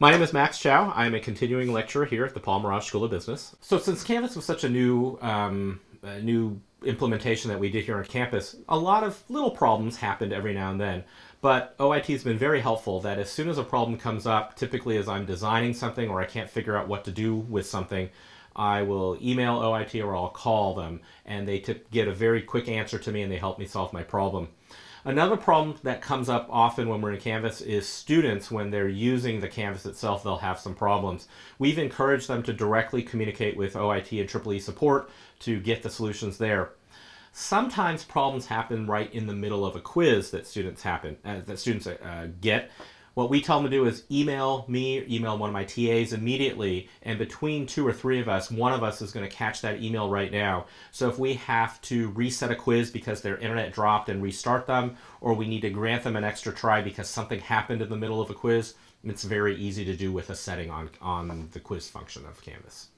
My name is Max Chao. I'm a continuing lecturer here at the Paul Merage School of Business. So since Canvas was such a new, um, a new implementation that we did here on campus, a lot of little problems happened every now and then. But OIT has been very helpful that as soon as a problem comes up, typically as I'm designing something or I can't figure out what to do with something, I will email OIT or I'll call them and they get a very quick answer to me and they help me solve my problem. Another problem that comes up often when we're in Canvas is students, when they're using the Canvas itself, they'll have some problems. We've encouraged them to directly communicate with OIT and EEE support to get the solutions there. Sometimes problems happen right in the middle of a quiz that students happen uh, that students uh, get, what we tell them to do is email me, email one of my TAs immediately, and between two or three of us, one of us is going to catch that email right now. So if we have to reset a quiz because their internet dropped and restart them, or we need to grant them an extra try because something happened in the middle of a quiz, it's very easy to do with a setting on, on the quiz function of Canvas.